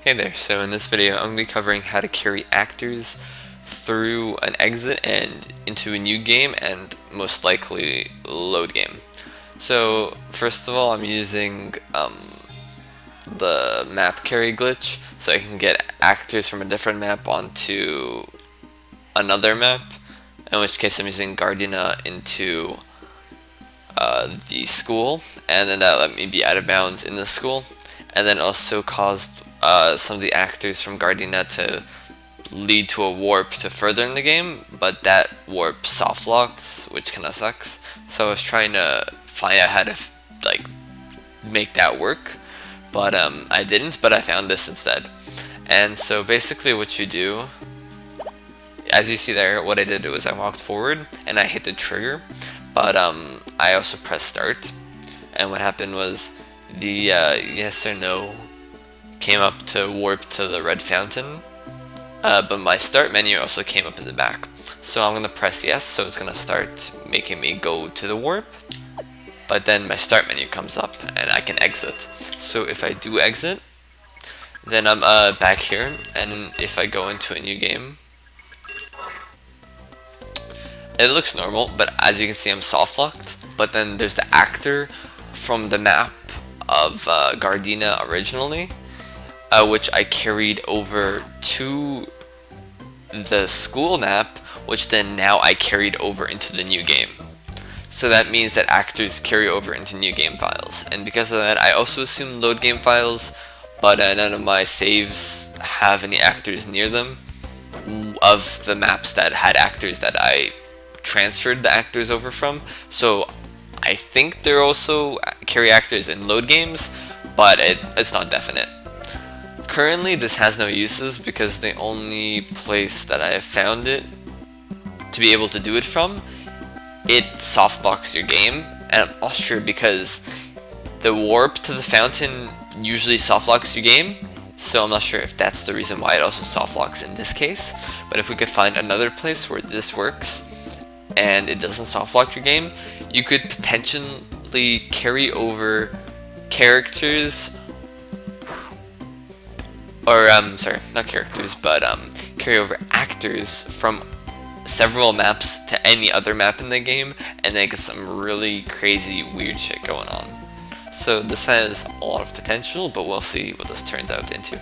Hey there, so in this video I'm going to be covering how to carry actors through an exit and into a new game and most likely load game. So first of all I'm using um, the map carry glitch so I can get actors from a different map onto another map in which case I'm using Gardenia into uh, the school and then that let me be out of bounds in the school and then also caused uh, some of the actors from Gardenia to lead to a warp to further in the game, but that warp soft locks, which kinda sucks. So I was trying to find out how to like make that work, but um, I didn't, but I found this instead. And so basically what you do, as you see there, what I did was I walked forward and I hit the trigger, but um, I also pressed start, and what happened was the uh, yes or no came up to warp to the red fountain, uh, but my start menu also came up in the back. So I'm going to press yes, so it's going to start making me go to the warp, but then my start menu comes up and I can exit. So if I do exit, then I'm uh, back here, and if I go into a new game, it looks normal, but as you can see I'm soft locked, but then there's the actor from the map of uh, Gardenia originally, uh, which I carried over to the school map, which then now I carried over into the new game. So that means that actors carry over into new game files. And because of that, I also assume load game files, but uh, none of my saves have any actors near them of the maps that had actors that I transferred the actors over from. So I think they're also carry actors in load games, but it, it's not definite. Currently, this has no uses because the only place that I have found it to be able to do it from, it softlocks your game, and I'm not sure because the warp to the fountain usually softlocks your game, so I'm not sure if that's the reason why it also softlocks in this case. But if we could find another place where this works, and it doesn't softlock your game, you could potentially carry over characters or um sorry not characters but um carry over actors from several maps to any other map in the game and then get some really crazy weird shit going on. So this has a lot of potential but we'll see what this turns out into